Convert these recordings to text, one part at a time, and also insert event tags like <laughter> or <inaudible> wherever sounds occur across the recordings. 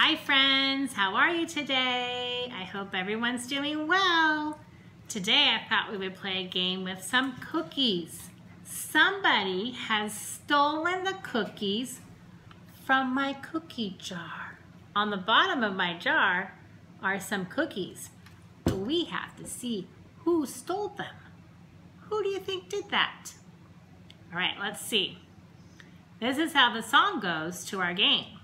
Hi friends, how are you today? I hope everyone's doing well. Today I thought we would play a game with some cookies. Somebody has stolen the cookies from my cookie jar. On the bottom of my jar are some cookies. But we have to see who stole them. Who do you think did that? All right, let's see. This is how the song goes to our game.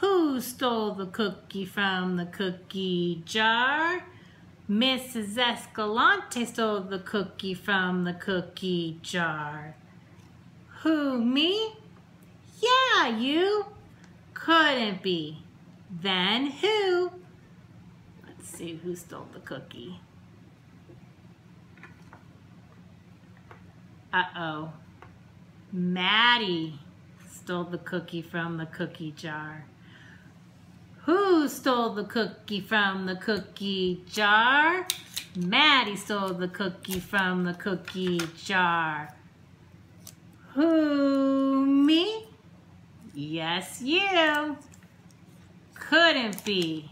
Who stole the cookie from the cookie jar? Mrs. Escalante stole the cookie from the cookie jar. Who, me? Yeah, you. Couldn't be. Then who? Let's see who stole the cookie. Uh-oh. Maddie stole the cookie from the cookie jar. Who stole the cookie from the cookie jar? Maddie stole the cookie from the cookie jar. Who, me? Yes, you. Couldn't be.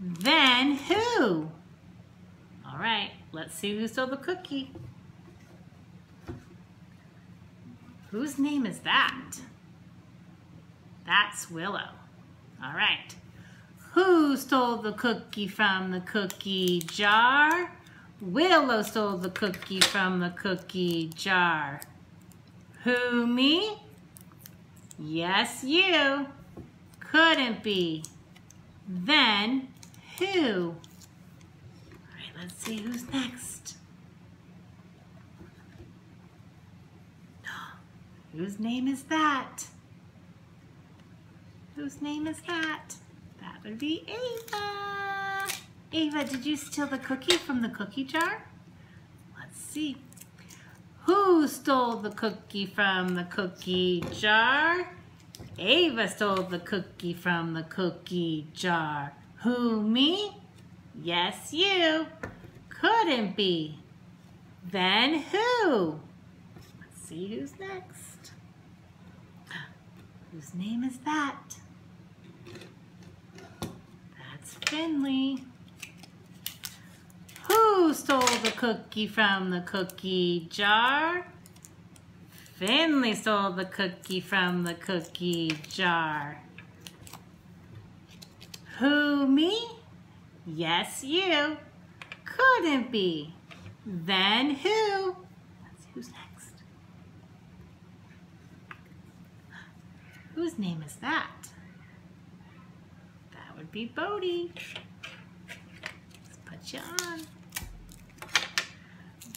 Then who? All right, let's see who stole the cookie. Whose name is that? That's Willow. All right. Who stole the cookie from the cookie jar? Willow stole the cookie from the cookie jar. Who, me? Yes, you. Couldn't be. Then, who? All right, let's see who's next. <gasps> Whose name is that? Whose name is that? That would be Ava. Ava, did you steal the cookie from the cookie jar? Let's see. Who stole the cookie from the cookie jar? Ava stole the cookie from the cookie jar. Who, me? Yes, you. Couldn't be. Then who? Let's see who's next. <gasps> Whose name is that? That's Finley. Who stole the cookie from the cookie jar? Finley stole the cookie from the cookie jar. Who, me? Yes, you. Couldn't be. Then who? Let's see who's next. Whose name is that? Would be Bodie. Let's put you on.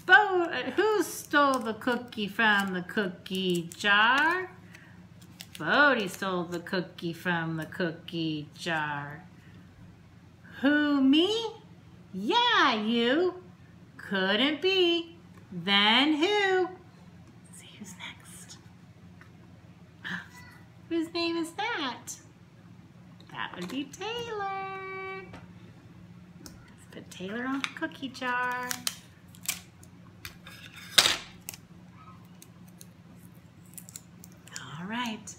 Bo who stole the cookie from the cookie jar? Bodie stole the cookie from the cookie jar. Who, me? Yeah, you. Couldn't be. Then who? Let's see who's next. <gasps> Whose name is that? That would be Taylor. Let's put Taylor on the cookie jar. All right.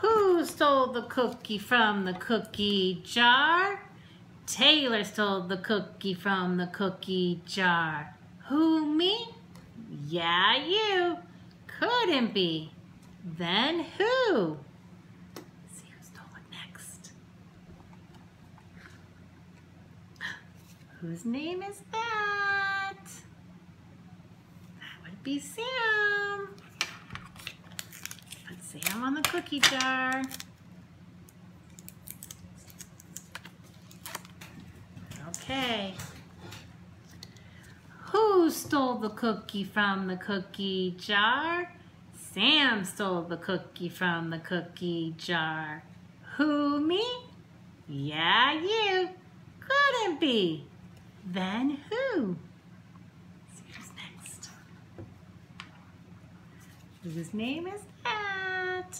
Who stole the cookie from the cookie jar? Taylor stole the cookie from the cookie jar. Who, me? Yeah, you. Couldn't be. Then who? Let's see who stole it next. Whose name is that? That would be Sam. Put Sam on the cookie jar. Okay. Who stole the cookie from the cookie jar? Sam stole the cookie from the cookie jar. Who, me? Yeah, you. Couldn't be. Then who? Who's next. Whose name is that?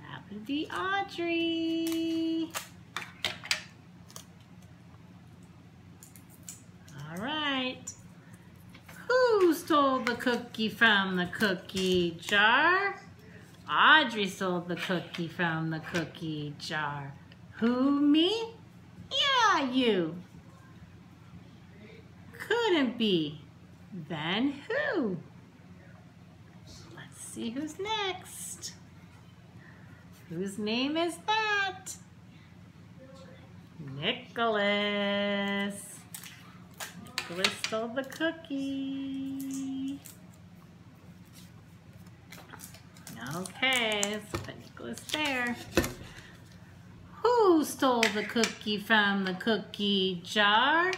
That would be Audrey. All right Who stole the cookie from the cookie jar? Audrey stole the cookie from the cookie jar. Who, me? Yeah, you. Couldn't be. Then who? Let's see who's next. Whose name is that? Nicholas. Nicholas stole the cookie. Okay, let's put Nicholas there. Who stole the cookie from the cookie jar?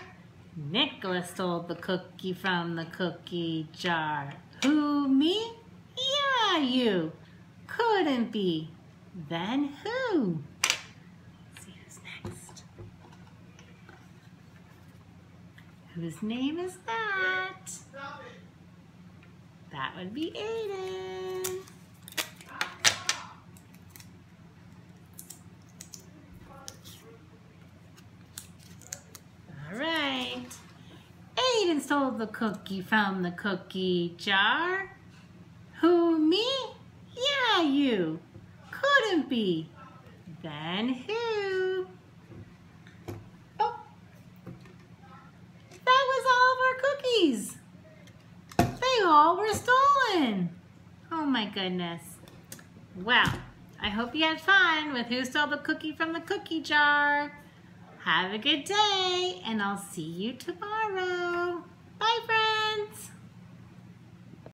Nicholas stole the cookie from the cookie jar. Who, me? Yeah, you. Couldn't be. Then who? Let's see who's next. Whose name is that? That would be Aiden. All right. Aiden stole the cookie from the cookie jar. Who, me? Yeah, you. Couldn't be. Then who? Oh. That was all of our cookies. They all were stolen. Oh my goodness. Well, I hope you had fun with Who Stole the Cookie from the Cookie Jar. Have a good day, and I'll see you tomorrow. Bye, friends.